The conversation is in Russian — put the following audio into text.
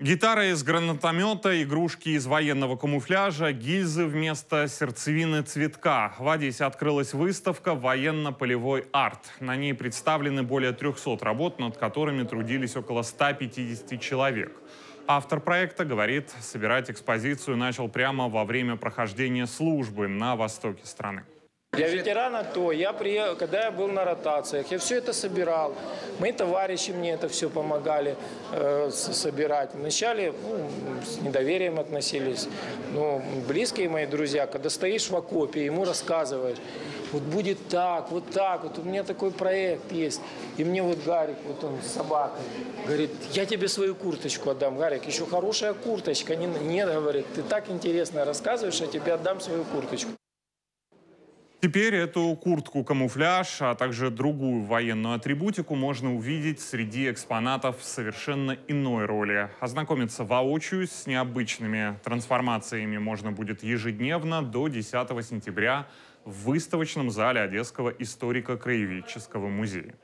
Гитара из гранатомета, игрушки из военного камуфляжа, гильзы вместо сердцевины цветка. В Одессе открылась выставка «Военно-полевой арт». На ней представлены более 300 работ, над которыми трудились около 150 человек. Автор проекта говорит, собирать экспозицию начал прямо во время прохождения службы на востоке страны. Я ветеран АТО, я приехал, когда я был на ротациях, я все это собирал. Мои товарищи мне это все помогали э, собирать. Вначале ну, с недоверием относились, но близкие мои друзья, когда стоишь в окопе, ему рассказываешь, вот будет так, вот так, вот у меня такой проект есть. И мне вот Гарик, вот он с собакой, говорит, я тебе свою курточку отдам. Гарик, еще хорошая курточка. Не- Нет, говорит, ты так интересно рассказываешь, я тебе отдам свою курточку. Теперь эту куртку-камуфляж, а также другую военную атрибутику можно увидеть среди экспонатов совершенно иной роли. Ознакомиться воочию с необычными трансформациями можно будет ежедневно до 10 сентября в выставочном зале Одесского историко-краеведческого музея.